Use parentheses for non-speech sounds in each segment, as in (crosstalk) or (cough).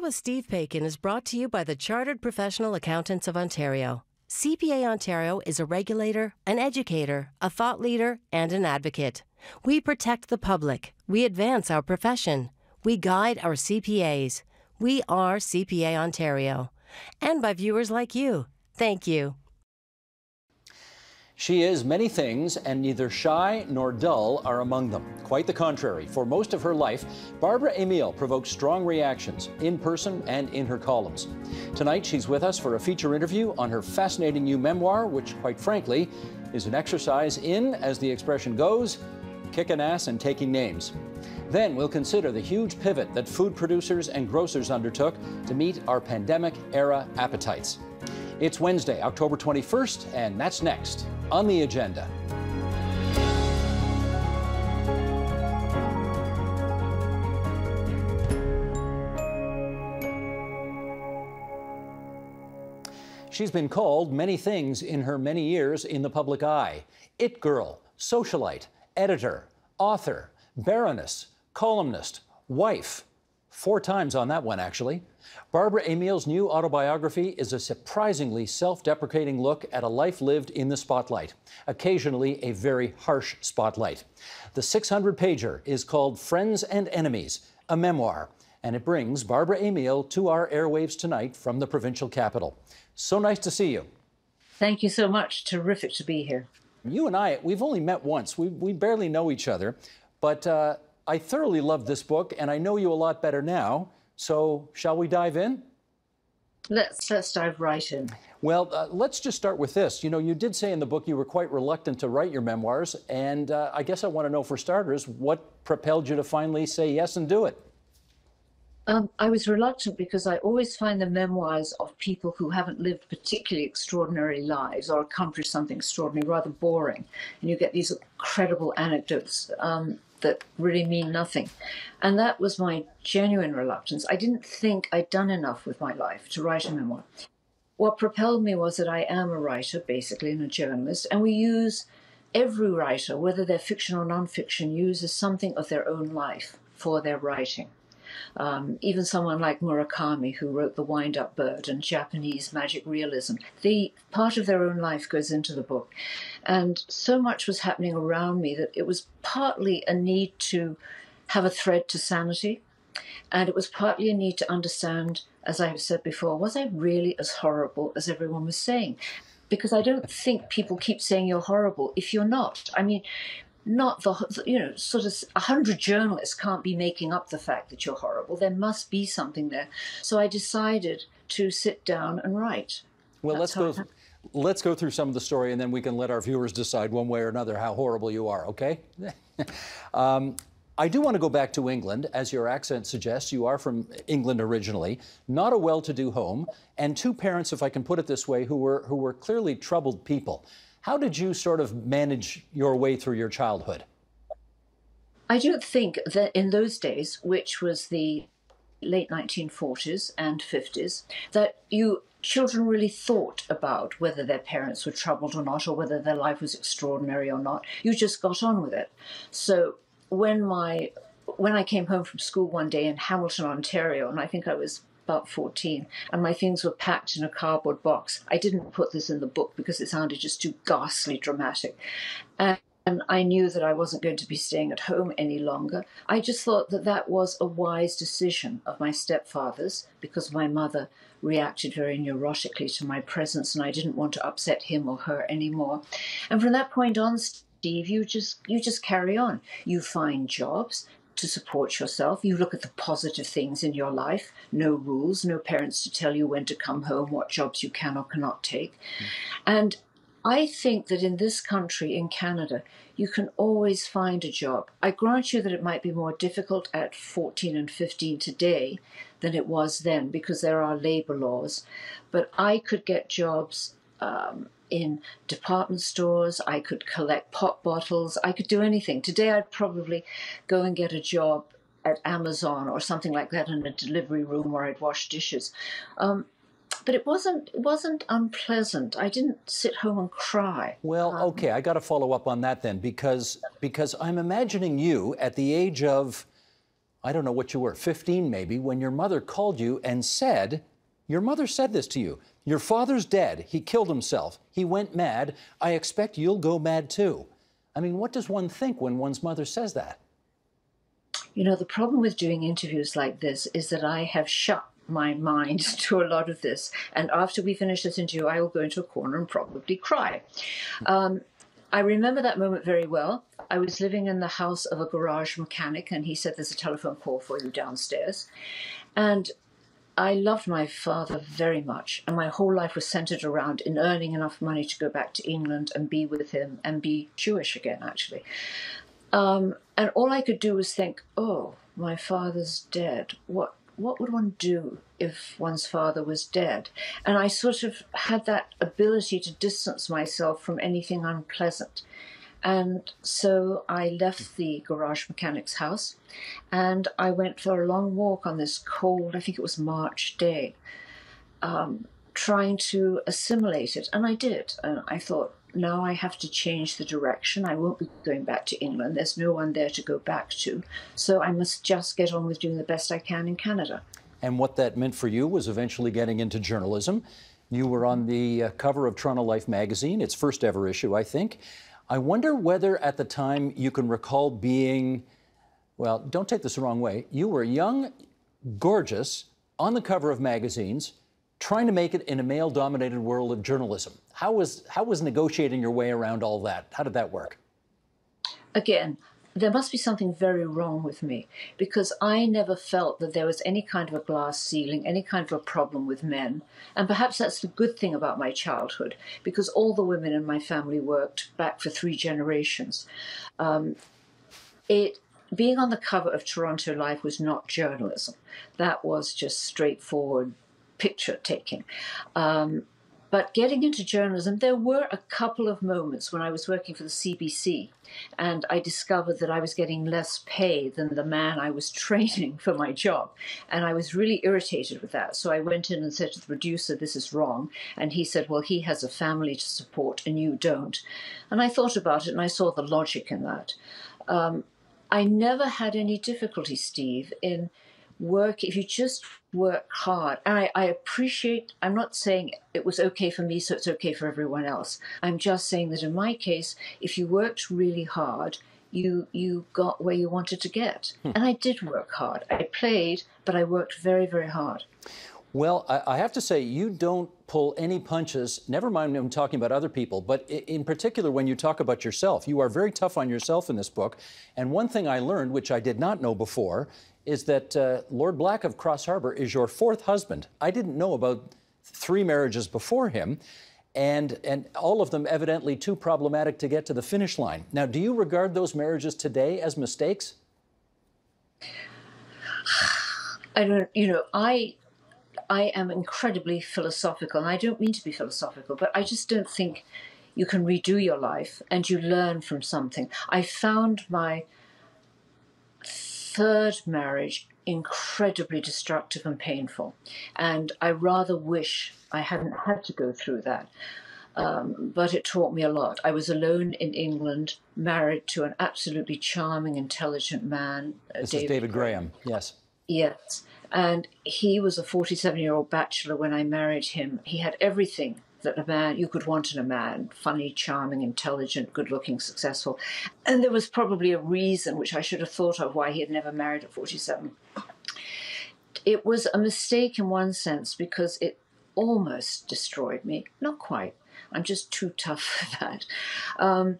with Steve Paikin is brought to you by the Chartered Professional Accountants of Ontario. CPA Ontario is a regulator, an educator, a thought leader, and an advocate. We protect the public. We advance our profession. We guide our CPAs. We are CPA Ontario. And by viewers like you. Thank you. She is many things, and neither shy nor dull are among them. Quite the contrary. For most of her life, Barbara Amiel provokes strong reactions, in person and in her columns. Tonight, she's with us for a feature interview on her fascinating new memoir, which, quite frankly, is an exercise in, as the expression goes, kicking ass and taking names. Then we'll consider the huge pivot that food producers and grocers undertook to meet our pandemic era appetites. It's Wednesday, October 21st, and that's next on the agenda. She's been called many things in her many years in the public eye It Girl, socialite, editor, author, baroness, columnist, wife. Four times on that one, actually. Barbara Amiel's new autobiography is a surprisingly self deprecating look at a life lived in the spotlight, occasionally a very harsh spotlight. The 600 pager is called Friends and Enemies, a memoir, and it brings Barbara Amiel to our airwaves tonight from the provincial capital. So nice to see you. Thank you so much. Terrific to be here. You and I, we've only met once. We, we barely know each other, but uh, I thoroughly loved this book, and I know you a lot better now. So, shall we dive in? Let's let's dive right in. Well, uh, let's just start with this. You know, you did say in the book you were quite reluctant to write your memoirs, and uh, I guess I want to know, for starters, what propelled you to finally say yes and do it. Um, I was reluctant because I always find the memoirs of people who haven't lived particularly extraordinary lives or accomplished something extraordinary rather boring, and you get these incredible anecdotes. Um, that really mean nothing. And that was my genuine reluctance. I didn't think I'd done enough with my life to write a memoir. What propelled me was that I am a writer, basically, and a journalist, and we use every writer, whether they're fiction or nonfiction, uses something of their own life for their writing. Um, even someone like Murakami, who wrote The Wind Up Bird and Japanese magic realism, the part of their own life goes into the book. And so much was happening around me that it was partly a need to have a thread to sanity. And it was partly a need to understand, as I have said before, was I really as horrible as everyone was saying? Because I don't think people keep saying you're horrible if you're not. I mean, not the you know sort of a hundred journalists can't be making up the fact that you're horrible. There must be something there. So I decided to sit down and write. Well, That's let's go. Let's go through some of the story, and then we can let our viewers decide one way or another how horrible you are. Okay. (laughs) um, I do want to go back to England. As your accent suggests, you are from England originally, not a well to do home, and two parents, if I can put it this way, who were, who were clearly troubled people. How did you sort of manage your way through your childhood? I don't think that in those days, which was the late 1940s and 50s, that you children really thought about whether their parents were troubled or not, or whether their life was extraordinary or not. You just got on with it. So when my when I came home from school one day in Hamilton, Ontario, and I think I was about 14, and my things were packed in a cardboard box. I didn't put this in the book because it sounded just too ghastly dramatic. And and I knew that I wasn't going to be staying at home any longer. I just thought that that was a wise decision of my stepfather's because my mother reacted very neurotically to my presence and I didn't want to upset him or her anymore. And from that point on, Steve, you just you just carry on. You find jobs, to support yourself. You look at the positive things in your life no rules, no parents to tell you when to come home, what jobs you can or cannot take. Mm. And I think that in this country, in Canada, you can always find a job. I grant you that it might be more difficult at 14 and 15 today than it was then because there are labor laws. But I could get jobs um, in department stores. I could collect pop bottles. I could do anything. Today, I'd probably go and get a job at Amazon or something like that in a delivery room where I'd wash dishes. Um, but it wasn't it wasn't unpleasant. I didn't sit home and cry. Well, um, okay, I got to follow up on that then because because I'm imagining you at the age of I don't know what you were, 15 maybe, when your mother called you and said, Your mother said this to you. Your father's dead. He killed himself. He went mad. I expect you'll go mad too. I mean, what does one think when one's mother says that? You know, the problem with doing interviews like this is that I have shut my mind (laughs) to a lot of this. And after we finish this interview, I will go into a corner and probably cry. Um, I remember that moment very well. I was living in the house of a garage mechanic, and he said, There's a telephone call for you downstairs. And I loved my father very much, and my whole life was centered around in earning enough money to go back to England and be with him and be Jewish again, actually. Um, and all I could do was think, oh, my father's dead. What what would one do if one's father was dead? And I sort of had that ability to distance myself from anything unpleasant. And so I left the garage mechanic's house and I went for a long walk on this cold, I think it was March day, um, trying to assimilate it. And I did. And I thought, now I have to change the direction. I won't be going back to England. There's no one there to go back to. So I must just get on with doing the best I can in Canada. And what that meant for you was eventually getting into journalism. You were on the uh, cover of Toronto Life magazine, its first ever issue, I think. I wonder whether at the time you can recall being, well, don't take this the wrong way. You were young, gorgeous, on the cover of magazines, trying to make it in a male dominated world of journalism. How was, how was negotiating your way around all that? How did that work? Again, there must be something very wrong with me because I never felt that there was any kind of a glass ceiling, any kind of a problem with men. And perhaps that's the good thing about my childhood because all the women in my family worked back for three generations. Um, it being on the cover of Toronto Life was not journalism. That was just straightforward picture taking. Um, but getting into journalism, there were a couple of moments when I was working for the CBC and I discovered that I was getting less pay than the man I was (laughs) training for my job. And I was really irritated with that. So I went in and said to the producer, This is wrong. And he said, Well, he has a family to support and you don't. And I thought about it and I saw the logic in that. Um, I never had any difficulty, Steve, in work, if you just work hard, and I, I, appreciate, I'm not saying it was okay for me, so it's okay for everyone else. I'm just saying that in my case, if you worked really hard, you you got where you wanted to get. Hmm. And I did work hard. I played, but I worked very, very hard. Well, I, I have to say, you don't pull any punches. Never mind I'm talking about other people, but in particular, when you talk about yourself, you are very tough on yourself in this book. And one thing I learned, which I did not know before, is that uh, Lord Black of Crossharbour is your fourth husband. I didn't know about three marriages before him, and, and all of them evidently too problematic to get to the finish line. Now, do you regard those marriages today as mistakes? (sighs) I don't, you know, I I am incredibly philosophical, and I don't mean to be philosophical, but I just don't think you can redo your life and you learn from something. I found my third marriage incredibly destructive and painful. And I rather wish I hadn't had to go through that. Um, but it taught me a lot. I was alone in England, married to an absolutely charming, intelligent man. Uh, this David is David Graham. Graham, yes. Yes. And he was a 47 year old bachelor when I married him. He had everything that a man you could want in a man funny, charming, intelligent, good looking, successful. And there was probably a reason which I should have thought of why he had never married at 47. It was a mistake in one sense because it almost destroyed me. Not quite. I'm just too tough (laughs) for that. Um,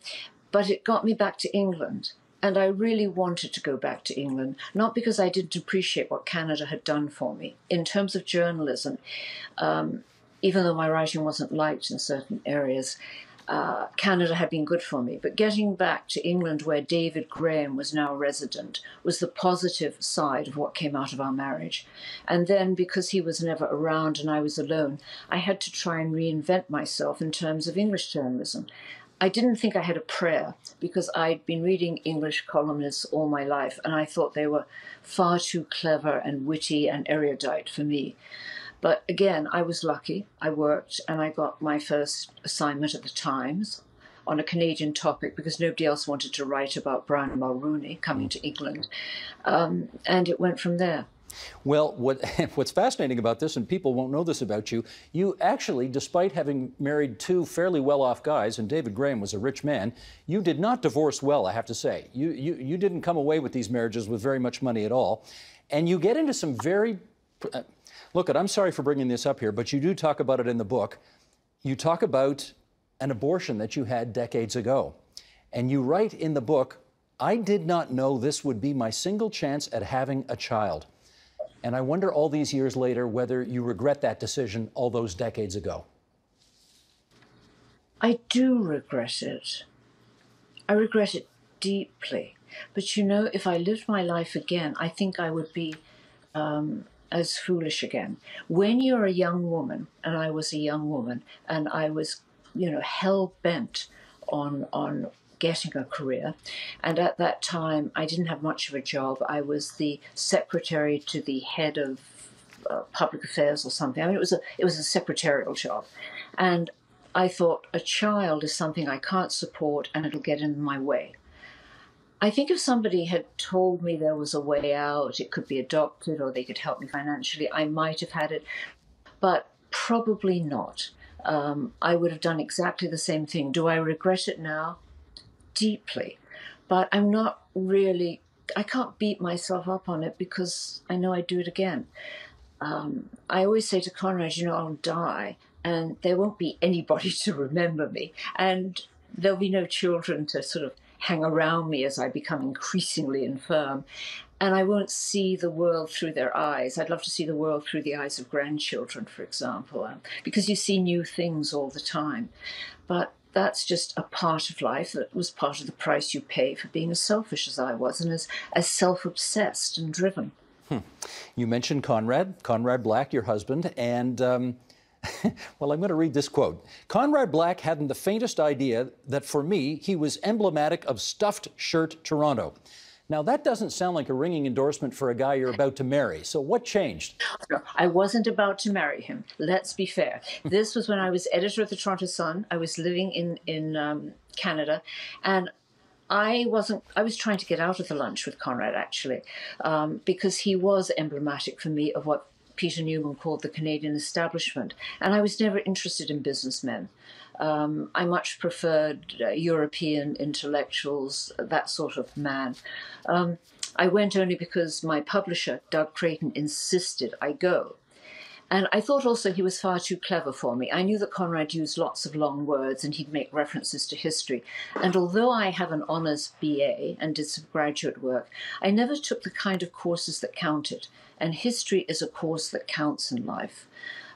but it got me back to England. And I really wanted to go back to England, not because I didn't appreciate what Canada had done for me. In terms of journalism, um, even though my writing wasn't liked in certain areas, uh, Canada had been good for me. But getting back to England, where David Graham was now resident, was the positive side of what came out of our marriage. And then, because he was never around and I was alone, I had to try and reinvent myself in terms of English journalism. I didn't think I had a prayer because I'd been reading English columnists all my life and I thought they were far too clever and witty and erudite for me. But again, I was lucky. I worked and I got my first assignment at the Times. on a Canadian topic because nobody else wanted to write about Brian Mulroney coming to England. Um, and it went from there. Well, what, (laughs) what's fascinating about this, and people won't know this about you, you actually, despite having married two fairly well off guys, and David Graham was a rich man, you did not divorce well, I have to say. You, you, you didn't come away with these marriages with very much money at all. And you get into some very. Uh, look, at I'm sorry for bringing this up here, but you do talk about it in the book. You talk about an abortion that you had decades ago. And you write in the book, I did not know this would be my single chance at having a child. And I wonder all these years later whether you regret that decision all those decades ago. I do regret it. I regret it deeply. But you know, if I lived my life again, I think I would be um, as foolish again. When you're a young woman, and I was a young woman, and I was, you know, hell bent on on getting a career. And at that time, I didn't have much of a job. I was the secretary to the head of uh, public affairs or something. I mean, it was a it was a secretarial job, and I thought a child is something I can't support, and it'll get in my way. I think if somebody had told me there was a way out, it could be adopted or they could help me financially, I might have had it, but probably not. Um, I would have done exactly the same thing. Do I regret it now? deeply, but I'm not really, I can't beat myself up on it because I know I'd do it again. Um, I always say to Conrad, you know, I'll die and there won't be anybody (laughs) to remember me, and there'll be no children to sort of hang around me as I become increasingly infirm. And I won't see the world through their eyes. I'd love to see the world through the eyes of grandchildren, for example, um, because you see new things all the time. But that's just a part of life that was part of the price you pay for being as selfish as I was and as, as self obsessed and driven. Hmm. You mentioned Conrad, Conrad Black, your husband, and um, (laughs) well, I'm going to read this quote. Conrad Black hadn't the faintest idea that for me, he was emblematic of stuffed shirt Toronto. Now, that doesn't sound like a ringing endorsement for a guy you're about to marry. So, what changed? I wasn't about to marry him. Let's be fair. This was when I was editor of the Toronto Sun. I was living in in um, Canada, and I wasn't. I was trying to get out of the lunch with Conrad actually, um, because he was emblematic for me of what Peter Newman called the Canadian establishment, and I was never interested in businessmen. Um, I much preferred uh, European intellectuals, that sort of man. Um, I went only because my publisher, Doug Creighton, insisted I go. And I thought also he was far too clever for me. I knew that Conrad used lots of long words and he'd make references to history. And although I have an honours BA and did some graduate work, I never took the kind of courses that counted. And history is a course that counts in life.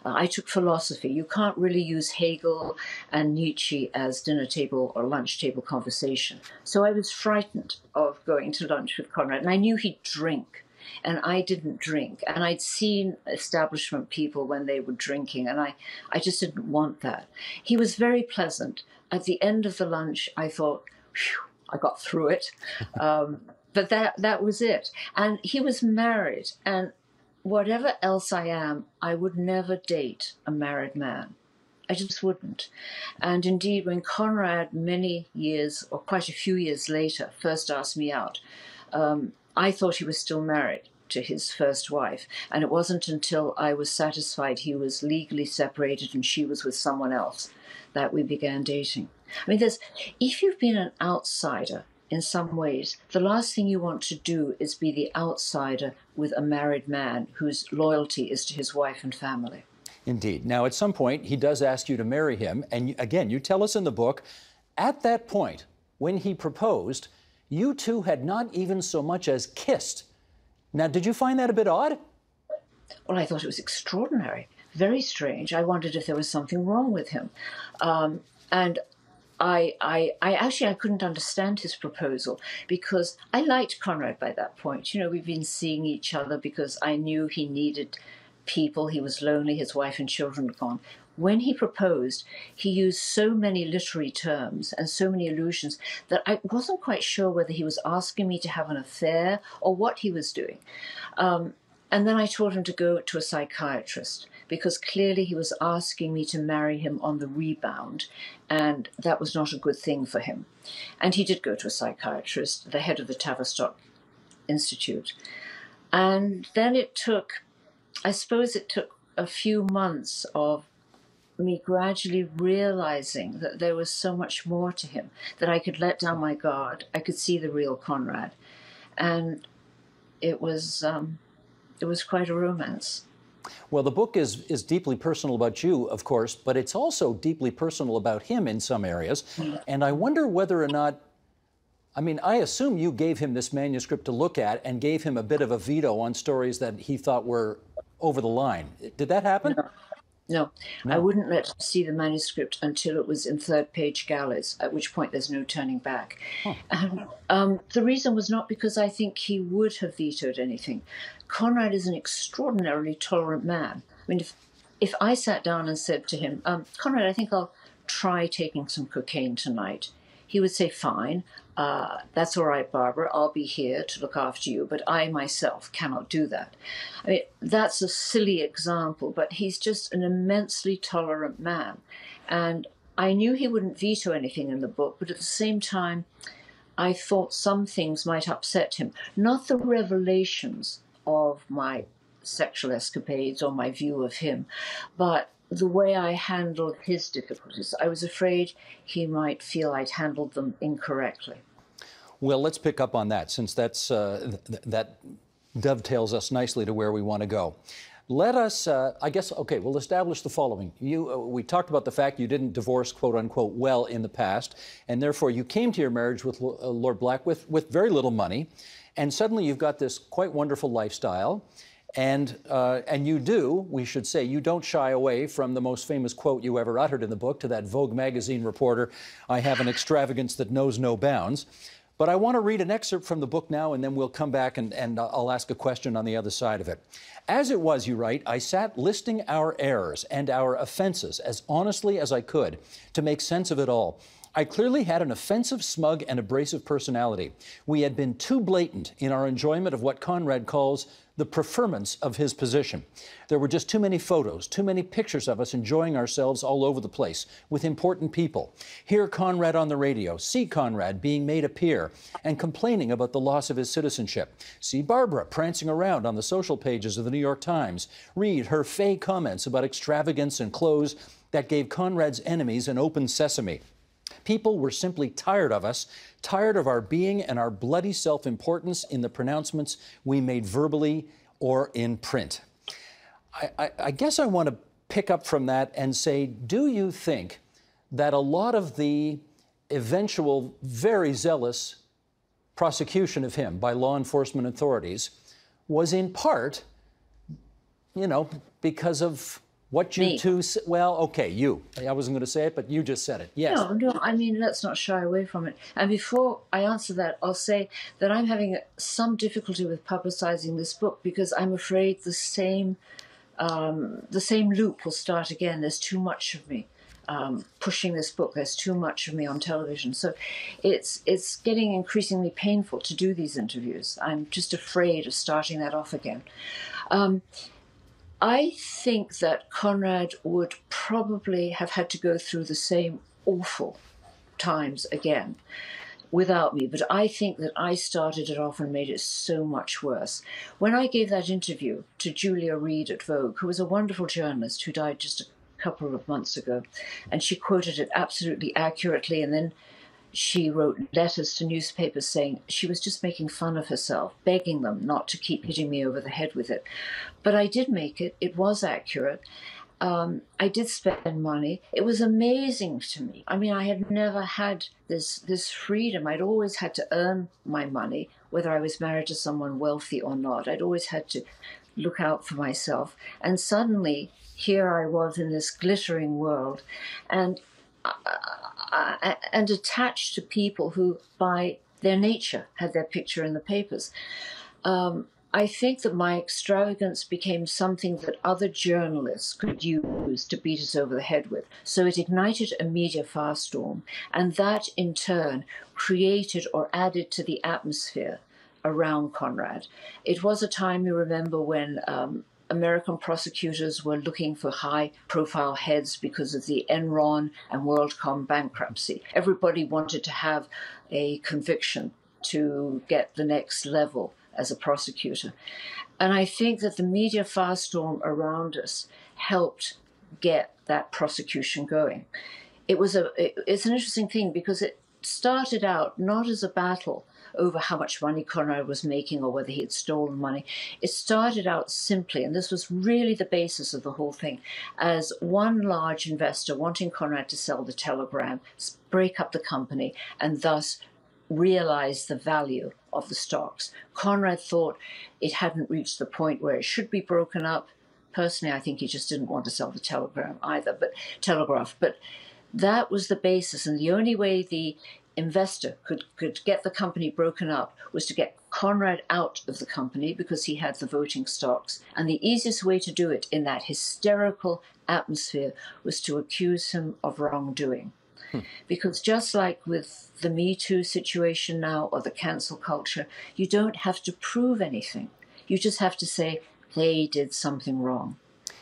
Uh, I took philosophy. You can't really use Hegel and Nietzsche as dinner table or lunch table conversation. So I was frightened of going to lunch with Conrad, and I knew he'd drink. And I didn't drink. And I'd seen establishment people when they were drinking, and I, I just didn't want that. He was very pleasant. At the end of the lunch, I thought, I got through it. (laughs) Um, but that that was it. And he was married, and whatever else I am, I would never date a married man. I just wouldn't. And indeed, when Conrad, many years or quite a few years later, first asked me out, um, I thought he was still married to his first wife. And it wasn't until I was satisfied he was legally separated and she was with someone else that we began dating. I mean, there's, if you've been an outsider in some ways, the last thing you want to do is be the outsider with a married man whose loyalty is to his wife and family. Indeed. Now, at some point, he does ask you to marry him. And again, you tell us in the book, at that point, when he proposed, you two had not even so much as kissed. Now, did you find that a bit odd? Well, I thought it was extraordinary, very strange. I wondered if there was something wrong with him. Um, and I, I, I actually I couldn't understand his proposal because I liked Conrad by that point. You know, we've been seeing each other because I knew he needed people. He was lonely. His wife and children gone. When he proposed, he used so many literary terms and so many allusions that I wasn't quite sure whether he was asking me to have an affair or what he was doing. Um, And then I told him to go to a psychiatrist because clearly he was asking me to marry him on the rebound, and that was not a good thing for him. And he did go to a psychiatrist, the head of the Tavistock Institute. And then it took, I suppose it took a few months of me gradually realizing that there was so much more to him, that I could let down my guard, I could see the real Conrad. And it was, um, it was quite a romance. Well, the book is, is deeply personal about you, of course, but it's also deeply personal about him in some areas. Mm. And I wonder whether or not, I mean, I assume you gave him this manuscript to look at and gave him a bit of a veto on stories that he thought were over the line. Did that happen? No. No, no, I wouldn't let see the manuscript until it was in third page galleys, at which point there's no turning back. Huh. And, um, the reason was not because I think he would have vetoed anything. Conrad is an extraordinarily tolerant man. I mean, if, if I sat down and said to him, um, Conrad, I think I'll try taking some cocaine tonight, he would say, Fine, uh, that's all right, Barbara, I'll be here to look after you, but I myself cannot do that. I mean, that's a silly example, but he's just an immensely tolerant man. And I knew he wouldn't veto anything in the book, but at the same time, I thought some things might upset him. Not the revelations of my sexual escapades or my view of him, but the way I handled his difficulties. I was afraid he might feel I'd handled them incorrectly. Well, let's pick up on that since that's uh, th- that dovetails us nicely to where we want to go. Let us, uh, I guess, okay, we'll establish the following. You, uh, we talked about the fact you didn't divorce, quote unquote, well in the past, and therefore you came to your marriage with uh, Lord Black with, with very little money, and suddenly you've got this quite wonderful lifestyle. And, uh, and you do, we should say, you don't shy away from the most famous quote you ever uttered in the book to that Vogue magazine reporter I have an extravagance that knows no bounds. But I want to read an excerpt from the book now, and then we'll come back and, and I'll ask a question on the other side of it. As it was, you write, I sat listing our errors and our offenses as honestly as I could to make sense of it all. I clearly had an offensive, smug, and abrasive personality. We had been too blatant in our enjoyment of what Conrad calls the preferments of his position. There were just too many photos, too many pictures of us enjoying ourselves all over the place with important people. Hear Conrad on the radio, see Conrad being made a peer and complaining about the loss of his citizenship. See Barbara prancing around on the social pages of the New York Times. Read her fey comments about extravagance and clothes that gave Conrad's enemies an open sesame. People were simply tired of us, tired of our being and our bloody self importance in the pronouncements we made verbally or in print. I, I, I, guess I want to pick up from that and say do you think that a lot of the eventual, very zealous prosecution of him by law enforcement authorities was in part, you know, because of what you Me. two, well, okay, you. I wasn't going to say it, but you just said it. Yes. No, no, I mean, let's not shy away from it. And before I answer that, I'll say that I'm having some difficulty with publicizing this book because I'm afraid the same, um, the same loop will start again. There's too much of me. Um, pushing this book. There's too much of me on television, so it's it's getting increasingly painful to do these interviews. I'm just afraid of starting that off again. Um, I think that Conrad would probably have had to go through the same awful times again without me, but I think that I started it off and made it so much worse. When I gave that interview to Julia Reed at Vogue, who was a wonderful journalist who died just a couple of months ago, and she quoted it absolutely accurately and then she wrote letters to newspapers saying she was just making fun of herself, begging them not to keep hitting me over the head with it. But I did make it, it was accurate. Um, I did spend money. It was amazing to me. I mean, I had never had this this freedom. I'd always had to earn my money, whether I was married to someone wealthy or not. I'd always had to look out for myself. And suddenly, here I was in this glittering world, and uh, and attached to people who, by their nature, had their picture in the papers. Um, I think that my extravagance became something that other journalists could use to beat us over the head with. So it ignited a media firestorm, and that in turn created or added to the atmosphere around Conrad. It was a time, you remember, when um, American prosecutors were looking for high profile heads because of the Enron and WorldCom bankruptcy. Everybody wanted to have a conviction to get the next level as a prosecutor. And I think that the media firestorm around us helped get that prosecution going. It was a it's an interesting thing because it started out not as a battle over how much money Conrad was making or whether he had stolen money. It started out simply, and this was really the basis of the whole thing, as one large investor wanting Conrad to sell the telegram, break up the company, and thus realize the value of the stocks. Conrad thought it hadn't reached the point where it should be broken up. Personally, I think he just didn't want to sell the telegram either, but telegraph. But that was the basis, and the only way the investor could, could get the company broken up was to get Conrad out of the company because he had the voting stocks. And the easiest way to do it in that hysterical atmosphere was to accuse him of wrongdoing. Hmm. Because just like with the Me Too situation now or the cancel culture, you don't have to prove anything. You just have to say they did something wrong.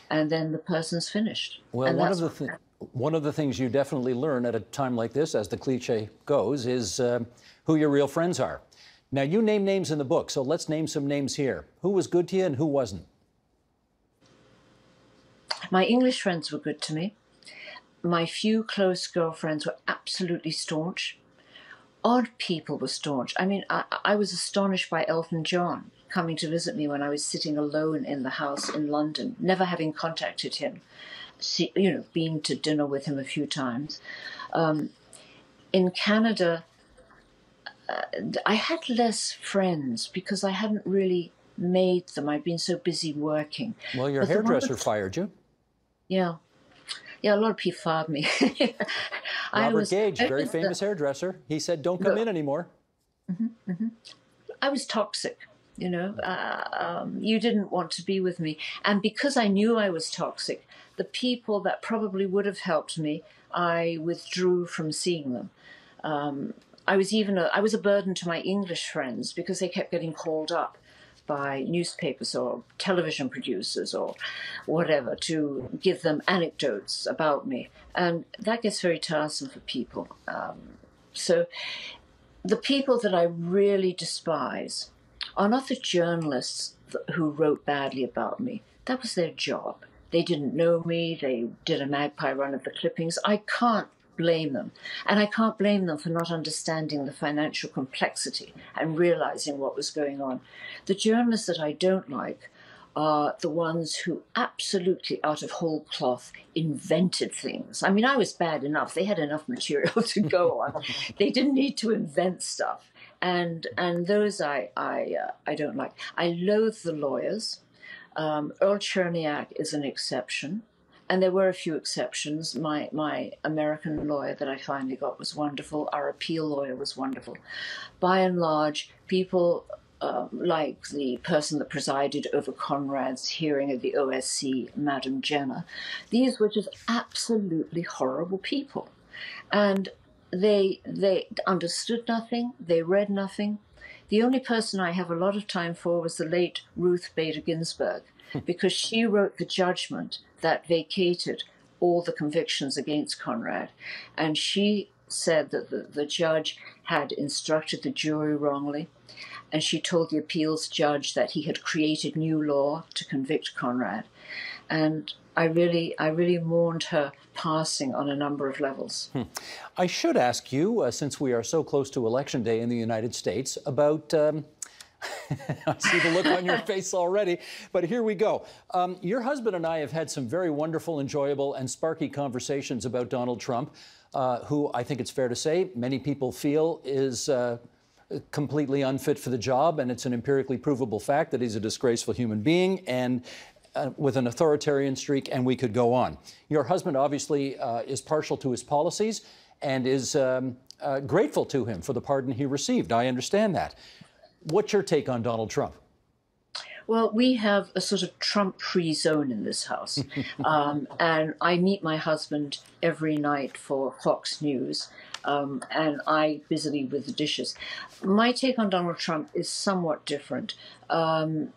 And then the person's finished. Well, and one of the things one of the things you definitely learn at a time like this, as the cliche goes, is uh, who your real friends are. Now, you name names in the book, so let's name some names here. Who was good to you and who wasn't? My English friends were good to me. My few close girlfriends were absolutely staunch. Odd people were staunch. I mean, I, I was astonished by Elton John coming to visit me when I was sitting alone in the house in London, never having contacted him see, you know, been to dinner with him a few times. Um, in Canada, uh, I had less friends because I hadn't really made them. I'd been so busy working. Well, your but hairdresser fired you. Yeah. Yeah, a lot of people fired me. (laughs) Robert was, Gage, very famous the, hairdresser, he said, "Don't come no. in anymore." Mm-hmm, mm-hmm. I was toxic. You know, uh, um, you didn't want to be with me, and because I knew I was toxic, the people that probably would have helped me, I withdrew from seeing them. Um, I was even a, I was a burden to my English friends because they kept getting called up by newspapers or television producers or whatever to give them anecdotes about me, and that gets very tiresome for people. Um, so, the people that I really despise are not the journalists who wrote badly about me. That was their job. They didn't know me. They did a magpie run of the clippings. I can't blame them. And I can't blame them for not understanding the financial complexity and realizing what was going on. The journalists that I don't like are the ones who absolutely out of whole cloth invented things. I mean, I was bad enough. They had enough material (laughs) to go on. (laughs) they didn't need to invent stuff. And and those I I uh, I don't like. I loathe the lawyers. Um, Earl Cherniak is an exception, and there were a few exceptions. My my American lawyer that I finally got was wonderful. Our appeal lawyer was wonderful. By and large, people um, like the person that presided over Conrad's hearing at the OSC, Madam Jenner, these were just absolutely horrible people, and they they understood nothing. They read nothing. The only person I have a lot of time for was the late Ruth Bader Ginsburg, hmm. because she wrote the judgment that vacated all the convictions against Conrad. And she said that the, the judge had instructed the jury wrongly. And she told the appeals judge that he had created new law to convict Conrad. And I really, I really mourned her passing on a number of levels. Hmm. I should ask you, uh, since we are so close to Election Day in the United States, about. Um, (laughs) I see the look on your (laughs) face already, but here we go. Um, your husband and I have had some very wonderful, enjoyable, and sparky conversations about Donald Trump, uh, who I think it's fair to say many people feel is. Uh, completely unfit for the job, and it's an empirically provable fact that he's a disgraceful human being and uh, with an authoritarian streak, and we could go on. Your husband obviously uh, is partial to his policies and is um, uh, grateful to him for the pardon he received. I understand that. What's your take on Donald Trump? Well, we have a sort of Trump free zone in this house. (laughs) um, and I meet my husband every night for Fox News. Um, and I busily with the dishes. My take on Donald Trump is somewhat different. Um,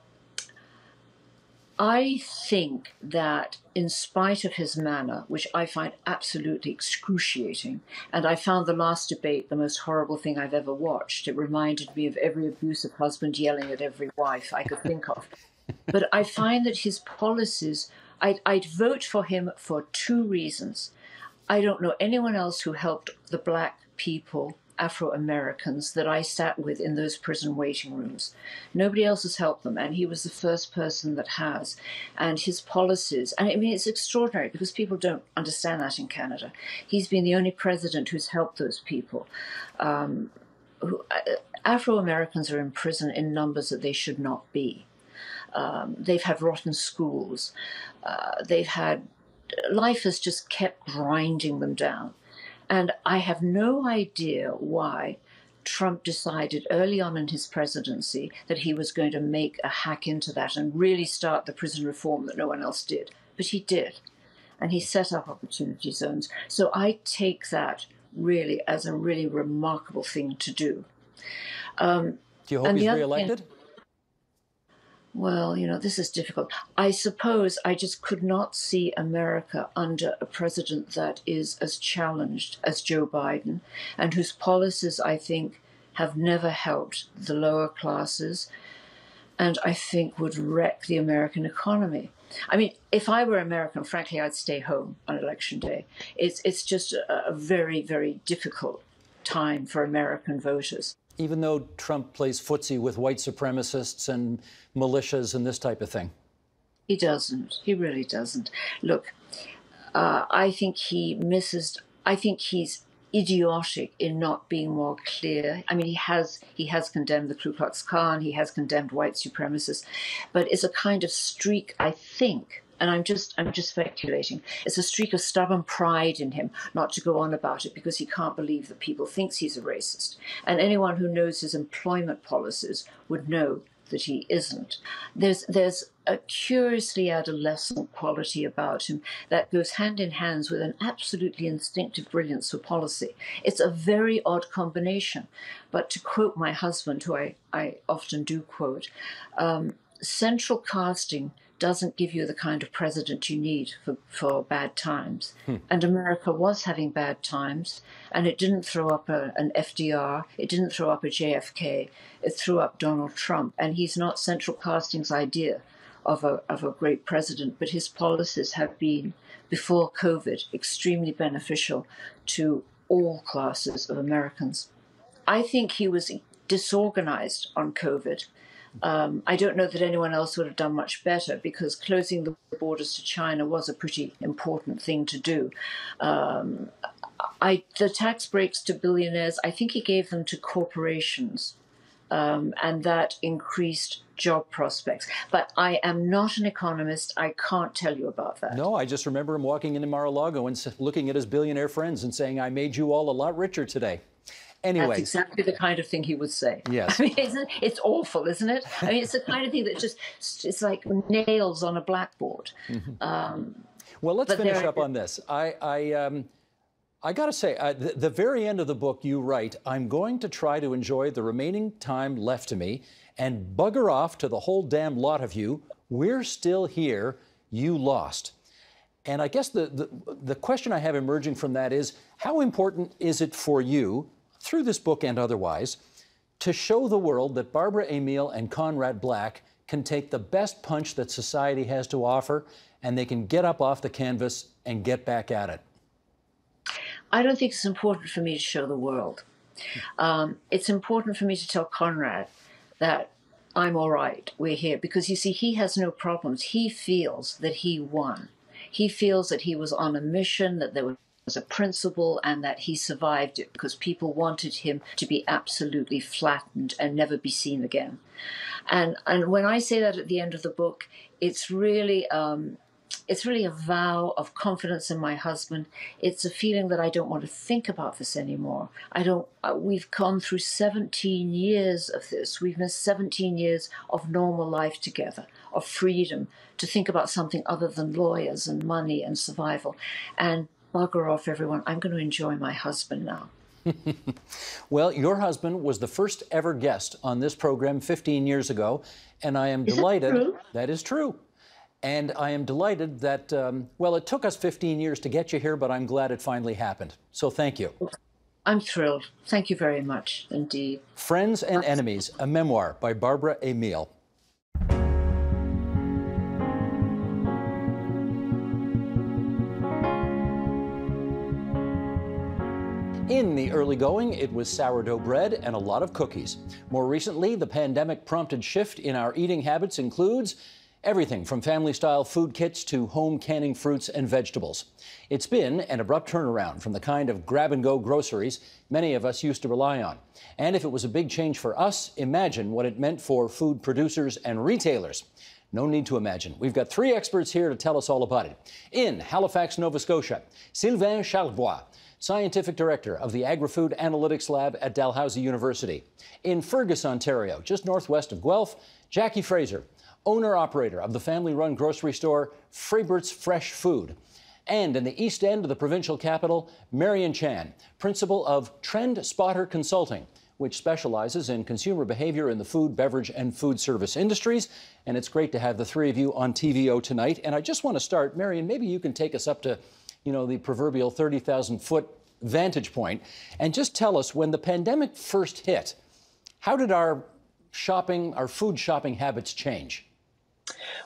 I think that, in spite of his manner, which I find absolutely excruciating, and I found the last debate the most horrible thing I've ever watched. It reminded me of every abusive husband yelling at every wife I could think of. but I find that his policies, I'd, I'd vote for him for two reasons. I don't know anyone else who helped the black people Afro Americans that I sat with in those prison waiting rooms. Nobody else has helped them, and he was the first person that has. And his policies, and I mean, it's extraordinary because people don't understand that in Canada. He's been the only president who's helped those people. Um, uh, Afro Americans are in prison in numbers that they should not be. Um, they've had rotten schools. Uh, they've had life has just kept grinding them down. And I have no idea why Trump decided early on in his presidency that he was going to make a hack into that and really start the prison reform that no one else did. But he did. And he set up opportunity zones. So I take that really as a really remarkable thing to do. Um, do you hope he's reelected? Thing, well, you know, this is difficult. I suppose I just could not see America under a president that is as challenged as Joe Biden and whose policies, I think, have never helped the lower classes and I think would wreck the American economy. I mean, if I were American, frankly, I'd stay home on election day. It's, it's just a, a very, very difficult time for American voters even though Trump plays footsie with white supremacists and militias and this type of thing? He doesn't. He really doesn't. Look, uh, I think he misses. I think he's idiotic in not being more clear. I mean, he has he has condemned the Ku Klux Klan, he has condemned white supremacists, but it's a kind of streak, I think, and I'm just I'm just speculating. It's a streak of stubborn pride in him not to go on about it because he can't believe that people thinks he's a racist. And anyone who knows his employment policies would know that he isn't. There's there's a curiously adolescent quality about him that goes hand in hand with an absolutely instinctive brilliance for policy. It's a very odd combination. But to quote my husband, who I, I often do quote, um, central casting doesn't give you the kind of president you need for, for bad times. Hmm. And America was having bad times, and it didn't throw up a, an FDR, it didn't throw up a JFK, it threw up Donald Trump. And he's not central casting's idea of a, of a great president, but his policies have been, before COVID, extremely beneficial to all classes of Americans. I think he was disorganized on COVID um, I don't know that anyone else would have done much better because closing the borders to China was a pretty important thing to do. Um, I, the tax breaks to billionaires, I think he gave them to corporations, um, and that increased job prospects. But I am not an economist. I can't tell you about that. No, I just remember him walking into Mar-a-Lago and looking at his billionaire friends and saying, I made you all a lot richer today. Anyway, that's exactly the kind of thing he would say. (laughs) Yes, I mean, it's, it's awful, isn't it? I mean, it's the kind of thing that just it's like nails on a blackboard. Mm-hmm. Um, well, let's finish up on this. I, I, um, I got to say, uh, the, the very end of the book, you write, "I'm going to try to enjoy the remaining time left to me, and bugger off to the whole damn lot of you. We're still here. You lost." And I guess the, the, the question I have emerging from that is how important is it for you through this book and otherwise, to show the world that Barbara Amiel and Conrad Black can take the best punch that society has to offer and they can get up off the canvas and get back at it? I don't think it's important for me to show the world. Um, it's important for me to tell Conrad that I'm all right, we're here. Because you see, he has no problems. He feels that he won. He feels that he was on a mission, that there were was a principle and that he survived it because people wanted him to be absolutely flattened and never be seen again. And and when I say that at the end of the book, it's really um, it's really a vow of confidence in my husband. It's a feeling that I don't want to think about this anymore. I don't. Uh, we've gone through 17 years of this. We've missed 17 years of normal life together, of freedom to think about something other than lawyers and money and survival. And bugger off, everyone. I'm going to enjoy my husband now. (laughs) well, your husband was the first ever guest on this program 15 years ago, and I am is delighted. That is true. And I am delighted that, um, well, it took us 15 years to get you here, but I'm glad it finally happened. So thank you. I'm thrilled. Thank you very much indeed. Friends and Enemies, a memoir by Barbara Amiel. In the early going, it was sourdough bread and a lot of cookies. More recently, the pandemic prompted shift in our eating habits includes Everything from family style food kits to home canning fruits and vegetables. It's been an abrupt turnaround from the kind of grab and go groceries many of us used to rely on. And if it was a big change for us, imagine what it meant for food producers and retailers. No need to imagine. We've got three experts here to tell us all about it. In Halifax, Nova Scotia, Sylvain Charlebois, Scientific Director of the Agri-Food Analytics Lab at Dalhousie University. In Fergus, Ontario, just northwest of Guelph, Jackie Fraser, owner operator of the family run grocery store Fraberts Fresh Food. And in the east end of the provincial capital, Marion Chan, principal of Trend Spotter Consulting, which specializes in consumer behavior in the food, beverage, and food service industries. And it's great to have the three of you on TVO tonight. And I just want to start, Marion, maybe you can take us up to, you know, the proverbial 30,000 foot vantage point and just tell us when the pandemic first hit, how did our shopping, our food shopping habits change?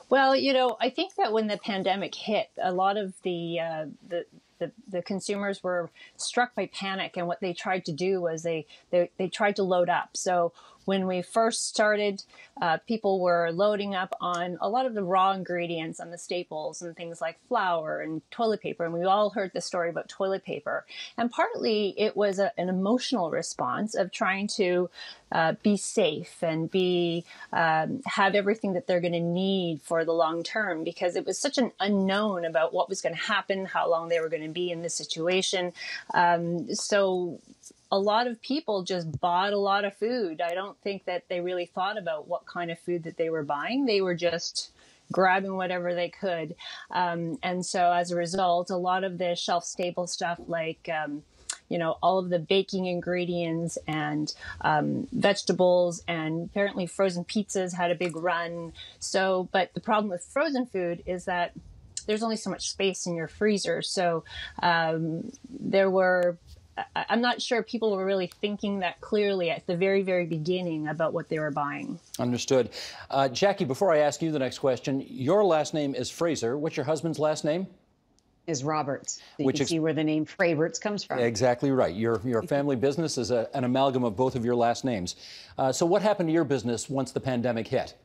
Well, you know, I think that when the pandemic hit, a lot of the uh, the the, the consumers were struck by panic and what they tried to do was they, they, they tried to load up. So when we first started, uh, people were loading up on a lot of the raw ingredients and the staples and things like flour and toilet paper. And we all heard the story about toilet paper. And partly it was a, an emotional response of trying to uh, be safe and be um, have everything that they're going to need for the long term because it was such an unknown about what was going to happen, how long they were going to be in this situation. Um, so a lot of people just bought a lot of food. I don't think that they really thought about what kind of food that they were buying. They were just grabbing whatever they could. Um, and so as a result, a lot of the shelf stable stuff like, um, you know, all of the baking ingredients and um, vegetables, and apparently frozen pizzas had a big run. So, but the problem with frozen food is that there's only so much space in your freezer. So um, there were I'm not sure people were really thinking that clearly at the very, very beginning about what they were buying. Understood. Uh, Jackie, before I ask you the next question, your last name is Fraser. What's your husband's last name? Is Roberts. So Which you can see where the name Fraberts comes from. Exactly right. Your, your family business is a, an amalgam of both of your last names. Uh, so, what happened to your business once the pandemic hit?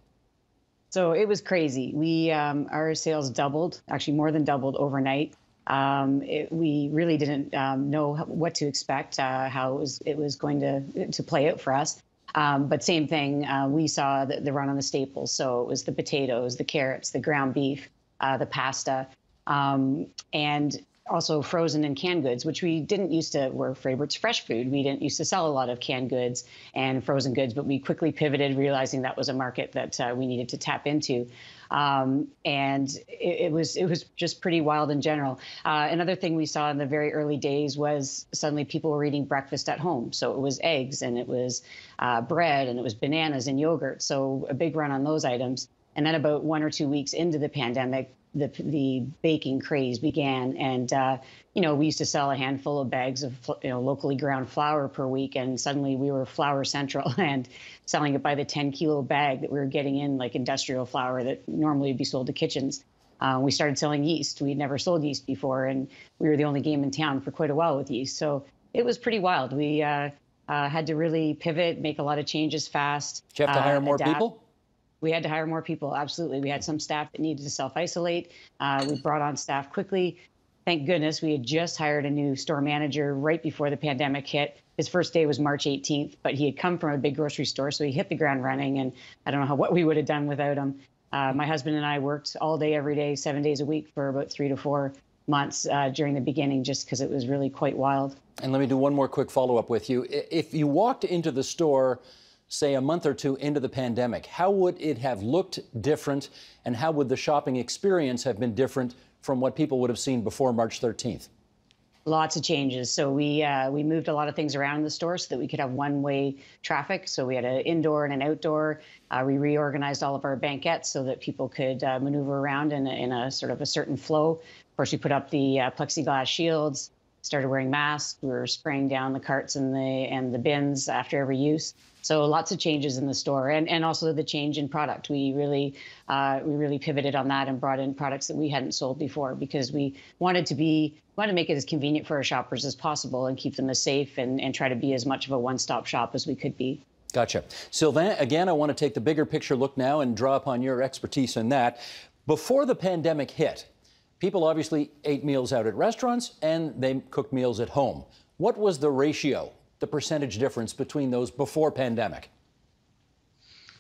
So it was crazy. We um, our sales doubled, actually more than doubled overnight. Um, it, we really didn't um, know what to expect, uh, how it was, it was going to, to play out for us. Um, but same thing, uh, we saw the, the, run on the staples. So it was the potatoes, the carrots, the ground beef, uh, the pasta, um, and also frozen and canned goods, which we didn't used to. Were Fraberts fresh food. We didn't used to sell a lot of canned goods and frozen goods, but we quickly pivoted, realizing that was a market that uh, we needed to tap into. Um, and it, it, was it was just pretty wild in general. Uh, another thing we saw in the very early days was suddenly people were eating breakfast at home. So it was eggs and it was uh, bread and it was bananas and yogurt. So a big run on those items. And then about one or two weeks into the pandemic, the the baking craze began, and uh, you know we used to sell a handful of bags of you know locally ground flour per week, and suddenly we were flour central (laughs) and selling it by the 10 kilo bag that we were getting in like industrial flour that normally would be sold to kitchens. Uh, we started selling yeast. We'd never sold yeast before, and we were the only game in town for quite a while with yeast. So it was pretty wild. We uh, uh, had to really pivot, make a lot of changes fast. Did you have to hire uh, more adapt. people? We had to hire more people. Absolutely. We had some staff that needed to self isolate. Uh, we brought on staff quickly. Thank goodness we had just hired a new store manager right before the pandemic hit. His first day was March 18th, but he had come from a big grocery store, so he hit the ground running. And I don't know how, what we would have done without him. Uh, my husband and I worked all day, every day, seven days a week for about three to four months uh, during the beginning, just because it was really quite wild. And let me do one more quick follow up with you. If you walked into the store, say a month or two into the pandemic, how would it have looked different, and how would the shopping experience have been different from what people would have seen before March 13th? Lots of changes. So we uh, we moved a lot of things around in the store so that we could have one-way traffic. So we had an indoor and an outdoor. Uh, we reorganized all of our banquettes so that people could uh, maneuver around in a, in a sort of a certain flow. Of course, we put up the uh, plexiglass shields. Started wearing masks. We were spraying down the carts and the and the bins after every use. So lots of changes in the store, and, and also the change in product. We really uh, we really pivoted on that and brought in products that we hadn't sold before because we wanted to be wanted to make it as convenient for our shoppers as possible and keep them as safe and, and try to be as much of a one-stop shop as we could be. Gotcha. Sylvain, again, I want to take the bigger picture look now and draw upon your expertise in that. Before the pandemic hit, people obviously ate meals out at restaurants and they cooked meals at home. What was the ratio the percentage difference between those before pandemic?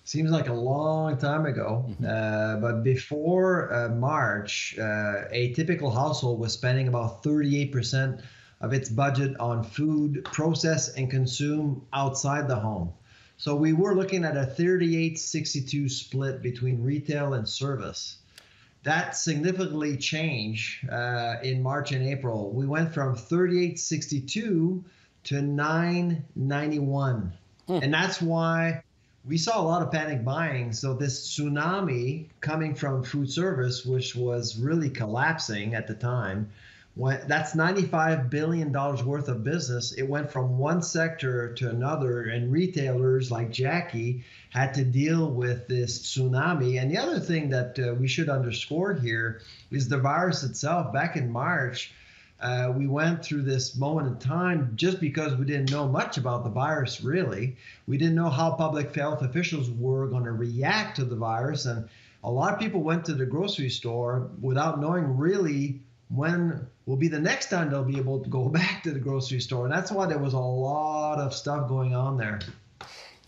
Seems like a long time ago, mm-hmm. uh, but before uh, March, uh, a typical household was spending about 38% of its budget on food processed and consumed outside the home. So we were looking at a 38 62 split between retail and service. That significantly changed uh, in March and April. We went from 3862 to 991. Hmm. And that's why we saw a lot of panic buying. So this tsunami coming from food service, which was really collapsing at the time, that's 95 billion dollars worth of business. It went from one sector to another, and retailers like Jackie had to deal with this tsunami. And the other thing that uh, we should underscore here is the virus itself. Back in March, uh, we went through this moment in time just because we didn't know much about the virus, really. We didn't know how public health officials were going to react to the virus. And a lot of people went to the grocery store without knowing really when will be the next time they'll be able to go (laughs) back to the grocery store. And that's why there was a lot of stuff going on there.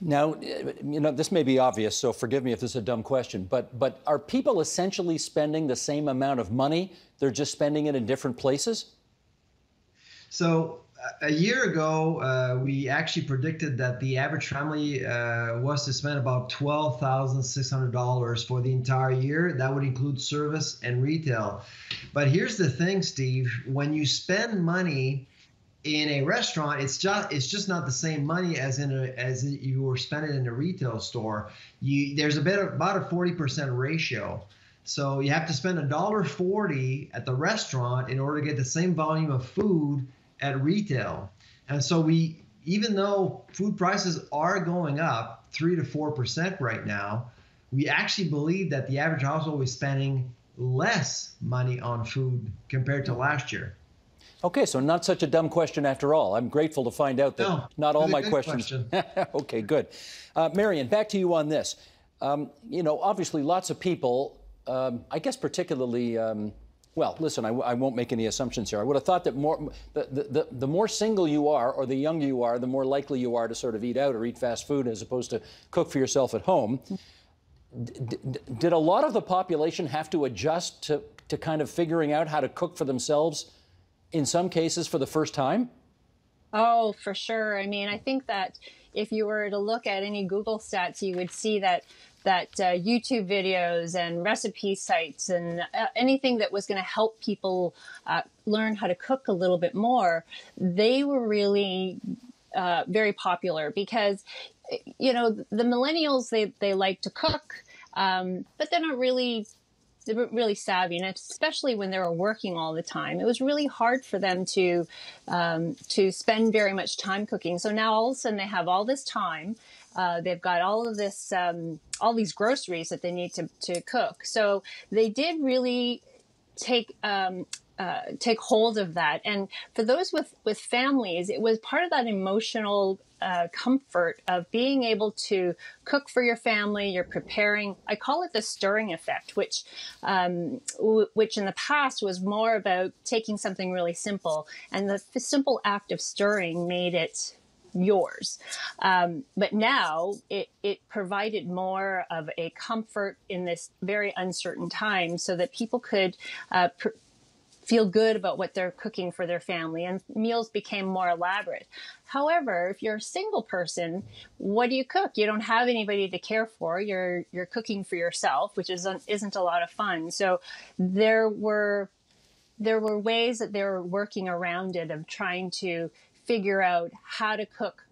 Now, you know, this may be obvious, so forgive me if this is a dumb question, but but are people essentially spending the same amount of money? They're just spending it in different places? So a year ago, uh, we actually predicted that the average family uh, was to spend about $12,600 for the entire year. That would include service and retail. But here's the thing, Steve when you spend money, in a restaurant, it's just it's just not the same money as in a as you were spending in a retail store. You there's a bit of, about a forty percent ratio. So you have to spend a dollar forty at the restaurant in order to get the same volume of food at retail. And so we, even though food prices are going up three to four percent right now, we actually believe that the average household is spending less money on food compared to last year. Okay, so not such a dumb question after all. I'm grateful to find out that no, not all my questions. Question. (laughs) okay, good. Uh, Marion, back to you on this. Um, you know, obviously, lots of people, um, I guess, particularly um, well, listen, I, I, won't make any assumptions here. I would have thought that more, the, the, the more single you are or the younger you are, the more likely you are to sort of eat out or eat fast food as opposed to cook for yourself at home. Mm-hmm. D did a lot of the population have to adjust to, to kind of figuring out how to cook for themselves in some cases for the first time? Oh, for sure. I mean, I think that if you were to look at any Google stats, you would see that that uh, YouTube videos and recipe sites and uh, anything that was going to help people uh, learn how to cook a little bit more, they were really uh, very popular because, you know, the millennials they they like to cook, um, but they're not really they weren't really savvy, and especially when they were working all the time, it was really hard for them to um, to spend very much time cooking. So now all of a sudden they have all this time. Uh, they've got all of this, um, all these groceries that they need to, to cook. So they did really take um, uh, take hold of that. And for those with with families, it was part of that emotional uh, comfort of being able to cook for your family. You're preparing. I call it the stirring effect, which um, w- which in the past was more about taking something really simple, and the, the simple act of stirring made it yours. Um, but now it, it provided more of a comfort in this very uncertain time so that people could uh, pr- feel good about what they're cooking for their family and meals became more elaborate. However, if you're a single person, what do you cook? You don't have anybody to care for. You're you're cooking for yourself, which isn't isn't a lot of fun. So there were there were ways that they were working around it of trying to figure out how to cook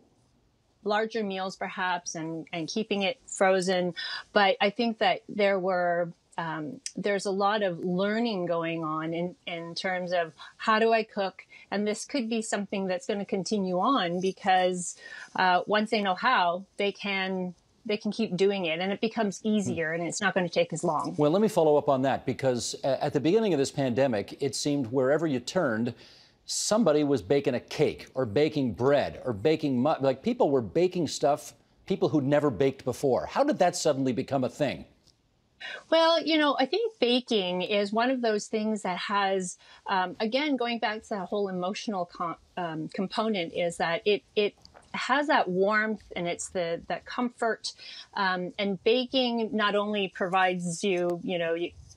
larger meals perhaps and, and keeping it frozen. But I think that there were um, there's a lot of learning going on in, in terms of how do I cook? And this could be something that's going to continue on because uh, once they know how, they can they can keep doing it and it becomes easier and it's not going to take as long. Well, let me follow up on that because uh, at the beginning of this pandemic, it seemed wherever you turned, somebody was baking a cake or baking bread or baking mu- like people were baking stuff people who'd never baked before. How did that suddenly become a thing? Well, you know, I think baking is one of those things that has, um, again, going back to that whole emotional com- um, component, is that it it has that warmth and it's the that comfort. Um, and baking not only provides you, you know,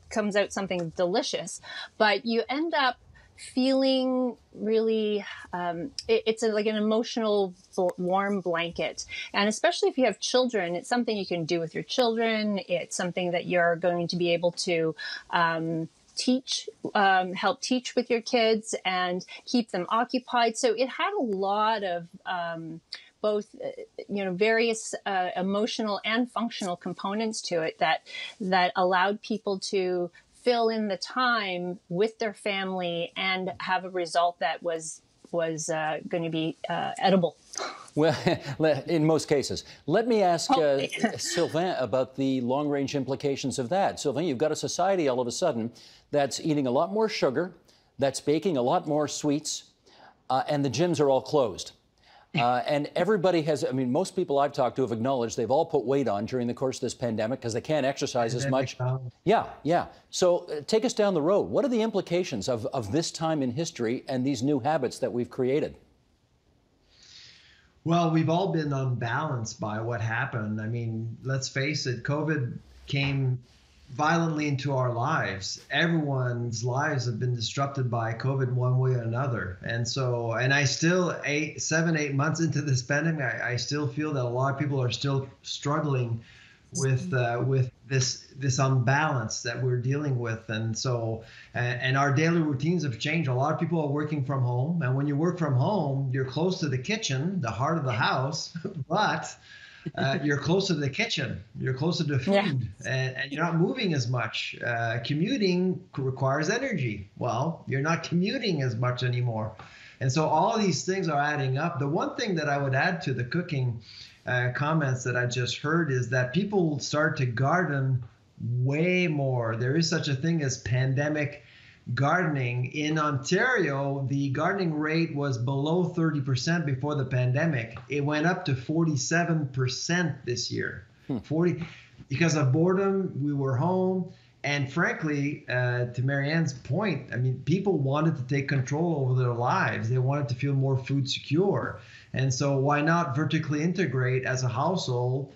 comes out something delicious, but you end up feeling really um, it, it's a, like an emotional warm blanket. And especially if you have children it's something you can do with your children. It's something that you're going to be able to um, teach um, help teach with your kids and keep them occupied. So it had a lot of um, both uh, you know various uh, emotional and functional components to it that that allowed people to fill in the time with their family and have a result that was was uh, going to be uh, edible. Well, (laughs) in most cases. Let me ask uh, (laughs) Sylvain about the long range implications of that. Sylvain, you've got a society all of a sudden that's eating a lot more sugar, that's baking a lot more sweets, uh, and the gyms are all closed. Uh, and everybody has, I mean, most people I've talked to have acknowledged they've all put weight on during the course of this pandemic because they can't exercise as much. Yeah, yeah. So uh, take us down the road. What are the implications of, of this time in history and these new habits that we've created? Well, we've all been unbalanced by what happened. I mean, let's face it, COVID came violently into our lives. Everyone's lives have been disrupted by COVID one way or another. And so, and I still, eight, seven, eight months into this pandemic, I, I still feel that a lot of people are still struggling with uh, with this this unbalance that we're dealing with and so and, and, our daily routines have changed a lot of people are working from home and when you work from home you're close to the kitchen the heart of the house (laughs) but uh, you're closer to the kitchen, you're closer to food, yeah. and, and, you're not moving as much. Uh, commuting requires energy. Well, you're not commuting as much anymore. And so all these things are adding up. The one thing that I would add to the cooking uh, comments that I just heard is that people start to garden way more. There is such a thing as pandemic gardening. In Ontario, the gardening rate was below 30% before the pandemic. It went up to 47% this year. Hmm. 40 because of boredom, we were home. And frankly, uh, to Marianne's point, I mean, people wanted to take control over their lives. They wanted to feel more food secure. And so, why not vertically integrate as a household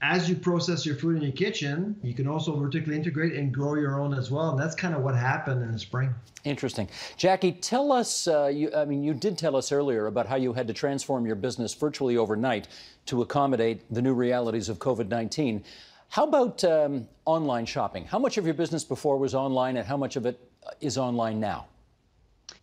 as you process your food in your kitchen, you can also vertically integrate and grow your own as well. And that's kind of what happened in the spring. Interesting. Jackie, tell us, uh, you, I mean, you did tell us earlier about how you had to transform your business virtually overnight to accommodate the new realities of COVID 19. How about um, online shopping? How much of your business before was online and how much of it is online now?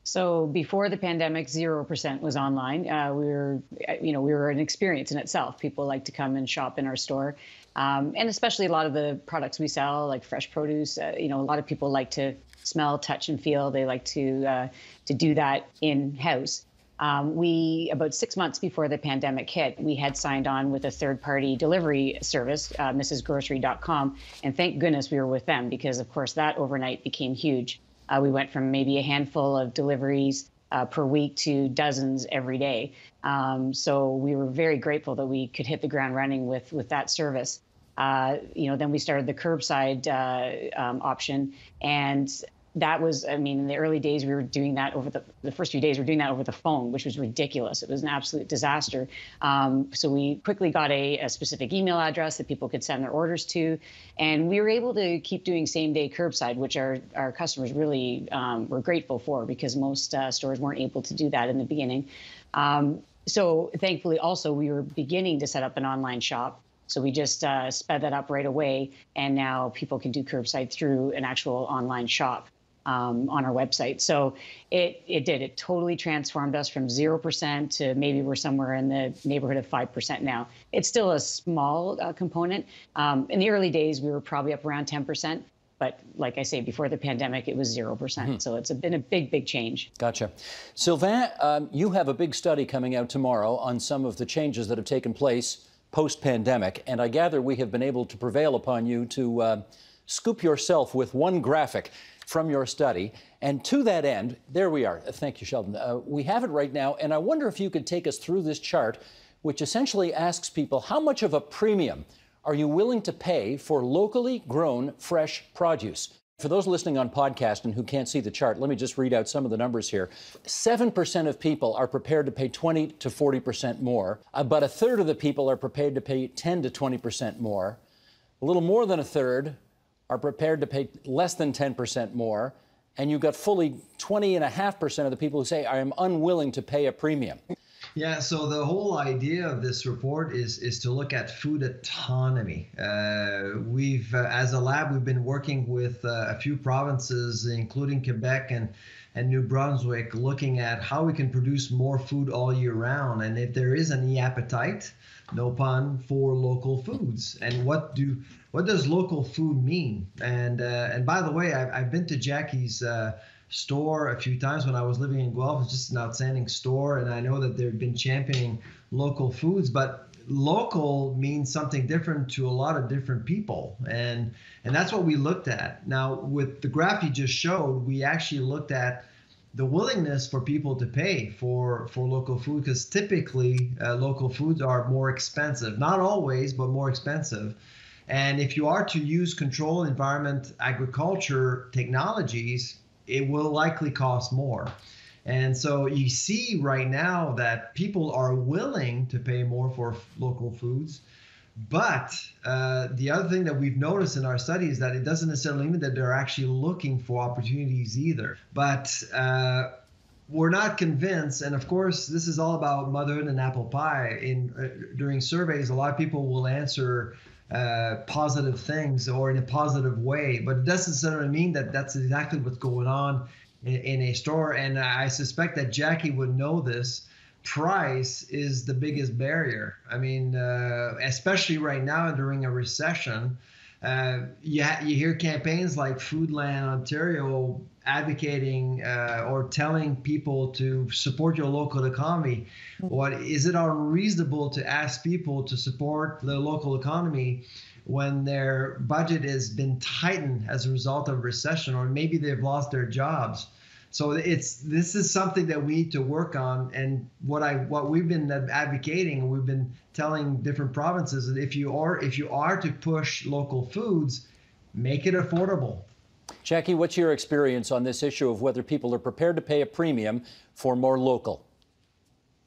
So before the pandemic, zero percent was online. Uh, we were, you know, we were an experience in itself. People like to come and shop in our store, um, and especially a lot of the products we sell, like fresh produce. Uh, you know, a lot of people like to smell, touch, and feel. They like to uh, to do that in house. Um, we about six months before the pandemic hit, we had signed on with a third-party delivery service, uh, MrsGrocery.com, and thank goodness we were with them because, of course, that overnight became huge. Uh, we went from maybe a handful of deliveries uh, per week to dozens every day. Um, so we were very grateful that we could hit the ground running with with that service. Uh, you know, then we started the curbside uh, um, option, and that was, I mean, in the early days, we were doing that over the, the first few days, we were doing that over the phone, which was ridiculous. It was an absolute disaster. Um, so we quickly got a, a, specific email address that people could send their orders to. And we were able to keep doing same day curbside, which our, our customers really um, were grateful for because most uh, stores weren't able to do that in the beginning. Um, so thankfully, also, we were beginning to set up an online shop. So we just uh, sped that up right away, and now people can do curbside through an actual online shop um, on our website. So it it did it totally transformed us from zero percent to maybe we're somewhere in the neighborhood of five percent now. It's still a small uh, component. Um, in the early days, we were probably up around ten percent. But like I say, before the pandemic, it was zero percent. Mm-hmm. So it's been a big, big change. Gotcha, Sylvain. Um, you have a big study coming out tomorrow on some of the changes that have taken place post-pandemic, and I gather we have been able to prevail upon you to uh, scoop yourself with one graphic from your study. And to that end, there we are. Thank you, Sheldon. Uh, we have it right now, and I wonder if you could take us through this chart, which essentially asks people how much of a premium are you willing to pay for locally grown fresh produce? For those listening on podcast and who can't see the chart, let me just read out some of the numbers here. 7% of people are prepared to pay 20 to 40% more. About a third of the people are prepared to pay 10 to 20% more. A little more than a third are prepared to pay less than 10% more, and you've got fully 20.5% of the people who say, I am unwilling to pay a premium. Yeah, so the whole idea of this report is is to look at food autonomy. Uh, we've, uh, as a lab, we've been working with uh, a few provinces, including Quebec and and New Brunswick, looking at how we can produce more food all year round, and if there is any appetite, no pun, for local foods, and what do what does local food mean? And uh, and by the way, I've, I've been to Jackie's uh, store a few times when I was living in Guelph. It's just an outstanding store, and I know that they've been championing local foods, but local means something different to a lot of different people. And and that's what we looked at. Now with the graph you just showed we actually looked at the willingness for people to pay for for local food because typically uh, local foods are more expensive. Not always but more expensive. And if you are to use controlled environment agriculture technologies it will likely cost more. And so you see right now that people are willing to pay more for local foods. But uh, the other thing that we've noticed in our study is that it doesn't necessarily mean that they're actually looking for opportunities either. But uh, we're not convinced, and of course, this is all about motherhood and apple pie. In uh, during surveys, a lot of people will answer uh, positive things or in a positive way. But it doesn't necessarily mean that that's exactly what's going on in, in a store. And I suspect that Jackie would know this. Price is the biggest barrier. I mean, uh, especially right now during a recession, uh, you, ha- you hear campaigns like Foodland Ontario advocating uh, or telling people to support your local economy. What is it unreasonable to ask people to support the local economy when their budget has been tightened as a result of recession, or maybe they've lost their jobs? So it's this is something that we need to work on, and what I what we've been advocating, we've been telling different provinces that if you are if you are to push local foods, make it affordable Jackie, what's your experience on this issue of whether people are prepared to pay a premium for more local?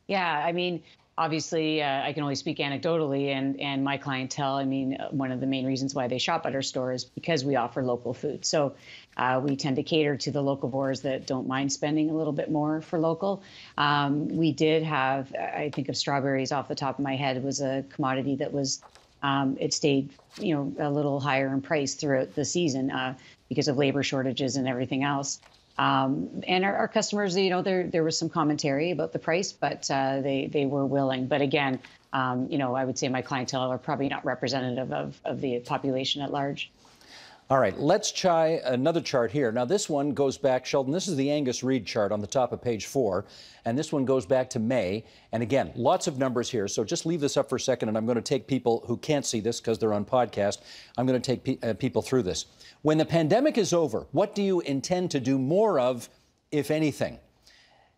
Yeah, I mean, obviously, uh, I can only speak anecdotally, and and my clientele. I mean, uh, one of the main reasons why they shop at our store is because we offer local food. So uh, we tend to cater to the local locavores that don't mind spending a little bit more for local. Um, we did have, I think, of strawberries off the top of my head was a commodity that was. Um, it stayed, you know, a little higher in price throughout the season. Uh, because of labor shortages and everything else. Um, and our, our, customers, you know, there there was some commentary about the price, but uh, they they were willing. But again, um, you know, I would say my clientele are probably not representative of of the population at large. All right, let's try another chart here. Now, this one goes back, Sheldon, this is the Angus Reid chart on the top of page four, and this one goes back to May. And again, lots of numbers here, so just leave this up for a second, and I'm going to take people who can't see this because they're on podcast. I'm going to take pe uh, people through this. When the pandemic is over, what do you intend to do more of, if anything?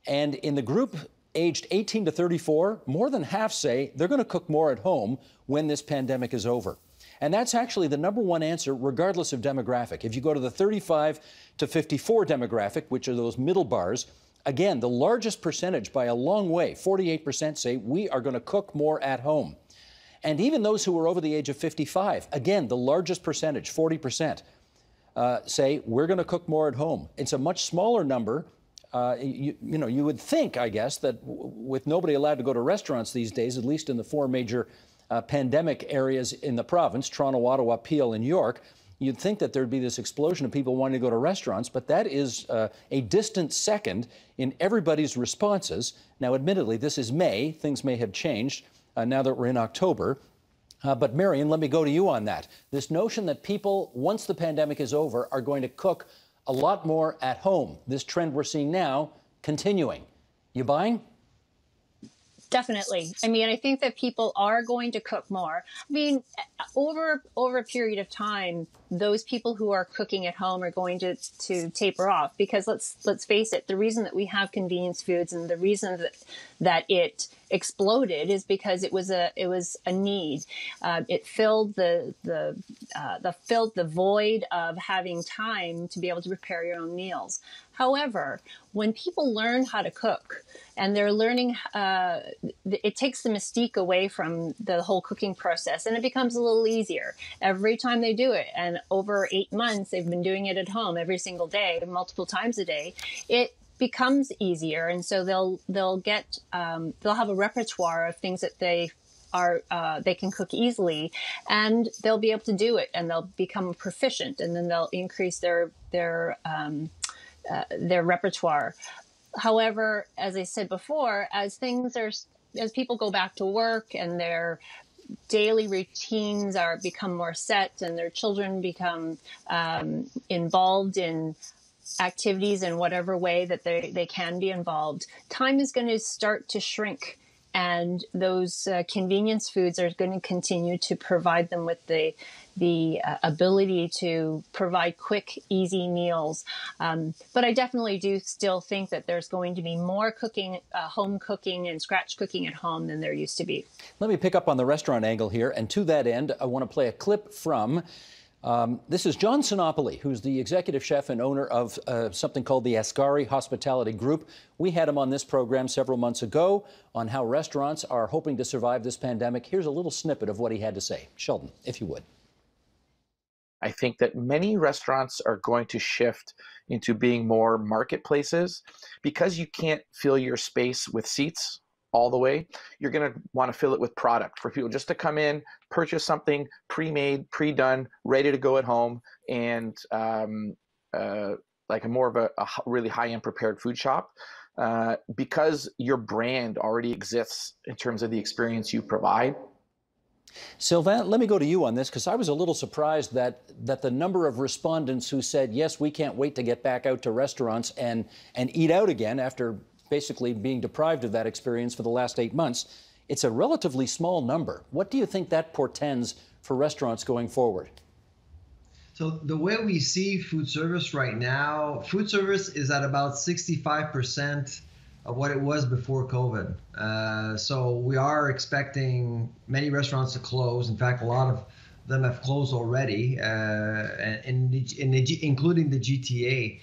And in the group aged 18 to 34, more than half say they're going to cook more at home when this pandemic is over. And that's actually the number one answer, regardless of demographic. If you go to the 35 to 54 demographic, which are those middle bars, again, the largest percentage by a long way, 48% say we are going to cook more at home. And even those who are over the age of 55, again, the largest percentage, 40%, uh, say we're going to cook more at home. It's a much smaller number. Uh, you, you, know, you would think, I guess, that with nobody allowed to go to restaurants these days, at least in the four major uh, pandemic areas in the province Toronto, Ottawa, Peel, and York you'd think that there'd be this explosion of people wanting to go to restaurants, but that is uh, a distant second in everybody's responses. Now, admittedly, this is May. Things may have changed uh, now that we're in October. Uh, but, Marion, let me go to you on that. This notion that people, once the pandemic is over, are going to cook a lot more at home. This trend we're seeing now continuing. You buying? Definitely. I mean, I think that people are going to cook more. I mean, over over a period of time, those people who are cooking at home are going to to taper off because let's let's face it, the reason that we have convenience foods and the reason that that it exploded is because it was a it was a need. Uh, it filled the the uh, the filled the void of having time to be able to prepare your own meals. However, when people learn how to cook and they're learning, uh, it takes the mystique away from the whole cooking process and it becomes a little easier every time they do it. And over eight months, they've been doing it at home every single day, multiple times a day. It becomes easier, and so they'll they'll get um, they'll have a repertoire of things that they are uh, they can cook easily, and they'll be able to do it, and they'll become proficient, and then they'll increase their their um, uh, their repertoire. However, as I said before, as things are as people go back to work and their daily routines are become more set and their children become um, involved in activities in whatever way that they, they can be involved, time is going to start to shrink. And those uh, convenience foods are going to continue to provide them with the the uh, ability to provide quick, easy meals. Um, but I definitely do still think that there's going to be more cooking, uh, home cooking, and scratch cooking at home than there used to be. Let me pick up on the restaurant angle here. And to that end, I want to play a clip from um, this is John Sinopoli, who's the executive chef and owner of uh, something called the Ascari Hospitality Group. We had him on this program several months ago on how restaurants are hoping to survive this pandemic. Here's a little snippet of what he had to say. Sheldon, if you would. I think that many restaurants are going to shift into being more marketplaces because you can't fill your space with seats all the way, you're going to want to fill it with product for people just to come in, purchase something pre-made, pre-done, ready to go at home, and um, uh, like a more of a, a really high-end prepared food shop. Uh, because your brand already exists in terms of the experience you provide. Sylvain, let me go to you on this because I was a little surprised that that the number of respondents who said yes, we can't wait to get back out to restaurants and and eat out again after basically being deprived of that experience for the last eight months, it's a relatively small number. What do you think that portends for restaurants going forward? So the way we see food service right now, food service is at about 65% of what it was before COVID. Uh, so we are expecting many restaurants to close. In fact, a lot of them have closed already, uh, in, in the, including the GTA.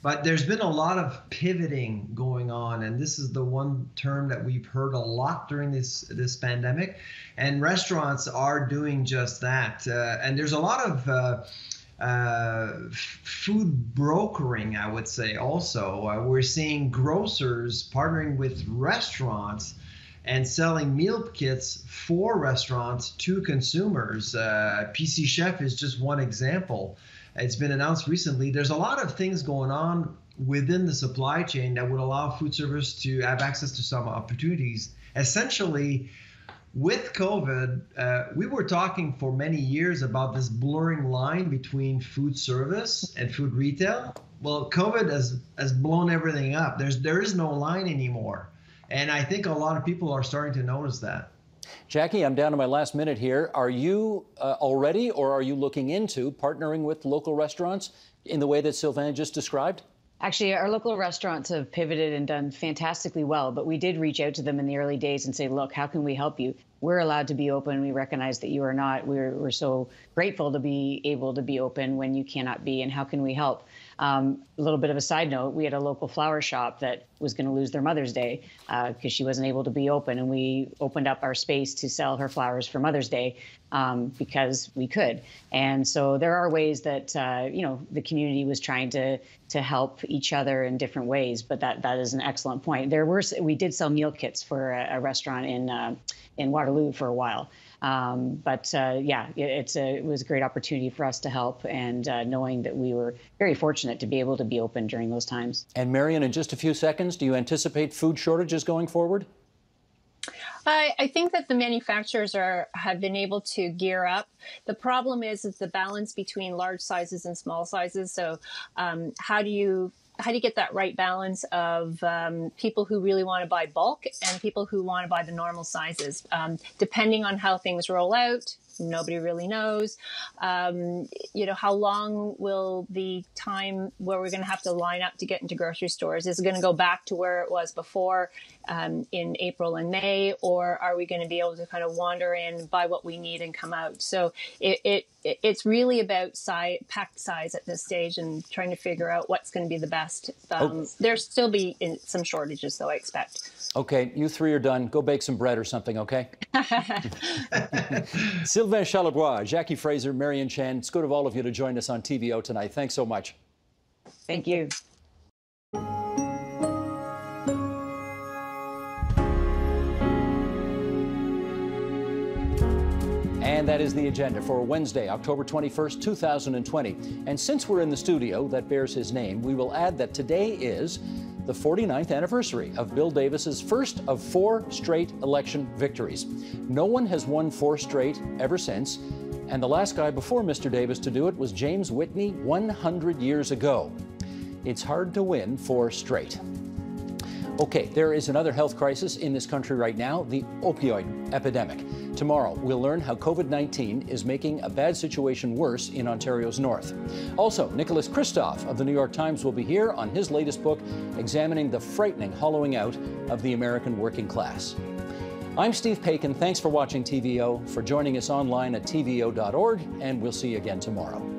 But there's been a lot of pivoting going on, and this is the one term that we've heard a lot during this this pandemic. And restaurants are doing just that. Uh, and there's a lot of uh, uh, food brokering, I would say. Also, uh, we're seeing grocers partnering with restaurants and selling meal kits for restaurants to consumers. Uh, PC Chef is just one example it's been announced recently. There's a lot of things going on within the supply chain that would allow food service to have access to some opportunities. Essentially, with COVID, uh, we were talking for many years about this blurring line between food service and food retail. Well, COVID has has blown everything up. There's there is no line anymore, and I think a lot of people are starting to notice that. Jackie, I'm down to my last minute here. Are you uh, already or are you looking into partnering with local restaurants in the way that Sylvain just described? Actually, our local restaurants have pivoted and done fantastically well, but we did reach out to them in the early days and say, look, how can we help you? We're allowed to be open. We recognize that you are not. We're, we're so grateful to be able to be open when you cannot be, and how can we help? Um, a little bit of a side note we had a local flower shop that was going to lose their Mother's Day because uh, she wasn't able to be open. And we opened up our space to sell her flowers for Mother's Day um, because we could. And so there are ways that, uh, you know, the community was trying to to help each other in different ways. But that that is an excellent point. There were we did sell meal kits for a, a restaurant in uh, in Waterloo for a while. Um, but uh, yeah, it, it's a, it was a great opportunity for us to help, and uh, knowing that we were very fortunate to be able to be open during those times. And Marion, in just a few seconds, do you anticipate food shortages going forward? I, I, think that the manufacturers are have been able to gear up. The problem is is the balance between large sizes and small sizes. So, um, how do you how do you get that right balance of um, people who really want to buy bulk and people who want to buy the normal sizes? Um, depending on how things roll out, nobody really knows. Um, you know, how long will the time where we're going to have to line up to get into grocery stores? Is going to go back to where it was before um, in April and May, or are we going to be able to kind of wander in, buy what we need, and come out? So it, it it's really about size, packed size at this stage, and trying to figure out what's going to be the best. Um, oh. There'll still be some shortages, though I expect. Okay, you three are done. Go bake some bread or something, okay? (laughs) (laughs) Sylvain Charlebois, Jackie Fraser, Marion Chan, it's good of all of you to join us on TVO tonight. Thanks so much. Thank you. That is the agenda for Wednesday, October 21st, 2020. And since we're in the studio that bears his name, we will add that today is the 49th anniversary of Bill Davis's first of four straight election victories. No one has won four straight ever since, and the last guy before Mr. Davis to do it was James Whitney 100 years ago. It's hard to win four straight. Okay, there is another health crisis in this country right now the opioid epidemic. Tomorrow, we'll learn how COVID 19 is making a bad situation worse in Ontario's north. Also, Nicholas Kristof of the New York Times will be here on his latest book, examining the frightening hollowing out of the American working class. I'm Steve Paikin. Thanks for watching TVO, for joining us online at tvo.org, and we'll see you again tomorrow.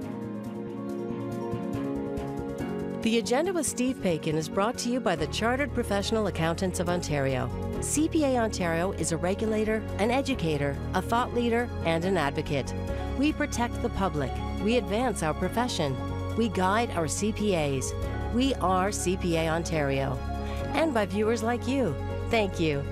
The Agenda with Steve Paikin is brought to you by the Chartered Professional Accountants of Ontario. CPA Ontario is a regulator, an educator, a thought leader, and an advocate. We protect the public. We advance our profession. We guide our CPAs. We are CPA Ontario. And by viewers like you. Thank you.